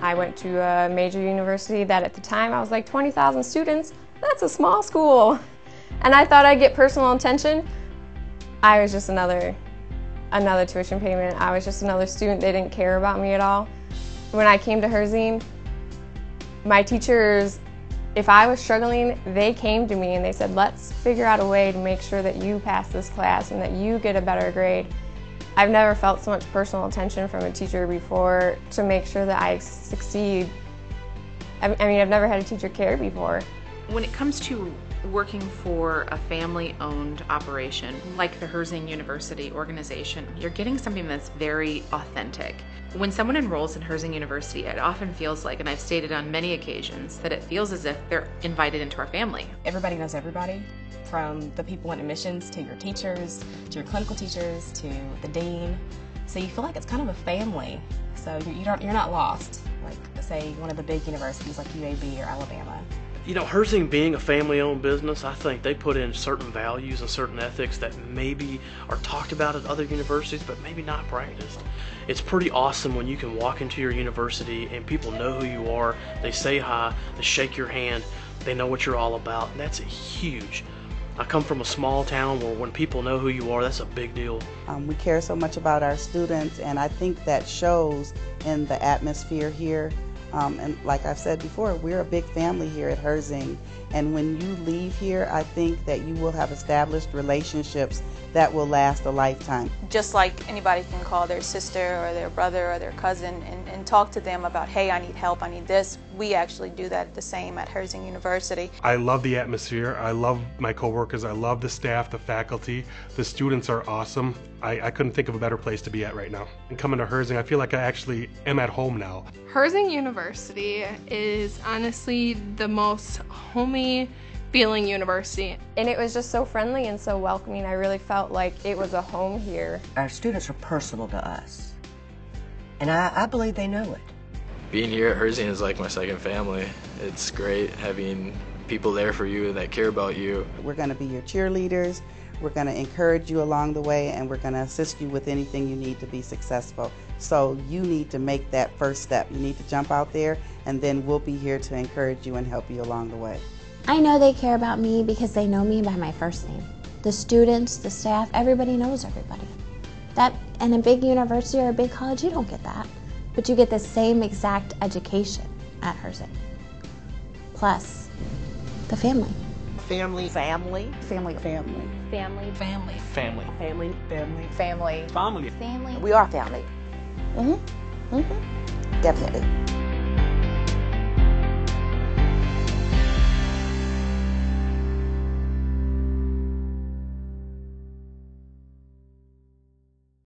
I went to a major university that at the time I was like 20,000 students. That's a small school. And I thought I'd get personal attention. I was just another another tuition payment. I was just another student. They didn't care about me at all. When I came to Herzing, my teachers, if I was struggling, they came to me and they said, let's figure out a way to make sure that you pass this class and that you get a better grade. I've never felt so much personal attention from a teacher before to make sure that I succeed. I mean, I've never had a teacher care before. When it comes to working for a family-owned operation like the Herzing University organization, you're getting something that's very authentic. When someone enrolls in Herzing University, it often feels like, and I've stated on many occasions, that it feels as if they're invited into our family. Everybody knows everybody, from the people in admissions to your teachers, to your clinical teachers, to the dean. So you feel like it's kind of a family. So you're, you don't, you're not lost, like say one of the big universities like UAB or Alabama you know, Herzing being a family owned business, I think they put in certain values and certain ethics that maybe are talked about at other universities, but maybe not practiced. It's pretty awesome when you can walk into your university and people know who you are, they say hi, they shake your hand, they know what you're all about, and that's huge. I come from a small town where when people know who you are, that's a big deal. Um, we care so much about our students, and I think that shows in the atmosphere here. Um, and like I've said before, we're a big family here at Herzing. And when you leave here, I think that you will have established relationships that will last a lifetime. Just like anybody can call their sister or their brother or their cousin and, and talk to them about, hey, I need help, I need this. We actually do that the same at Herzing University. I love the atmosphere. I love my coworkers. I love the staff, the faculty. The students are awesome. I, I couldn't think of a better place to be at right now. And coming to Herzing, I feel like I actually am at home now. Herzing University is honestly the most homey feeling university. And it was just so friendly and so welcoming. I really felt like it was a home here. Our students are personal to us. And I, I believe they know it. Being here at Herzing is like my second family. It's great having people there for you that care about you. We're going to be your cheerleaders. We're going to encourage you along the way and we're going to assist you with anything you need to be successful. So you need to make that first step. You need to jump out there and then we'll be here to encourage you and help you along the way. I know they care about me because they know me by my first name. The students, the staff, everybody knows everybody. That in a big university or a big college, you don't get that. But you get the same exact education at Herzing. Plus, the family. Family. Family. Family. Family. Family. Family. Family. Family. Family. Family. Family. Family. We are family. Mm-hmm. Mm-hmm. Definitely.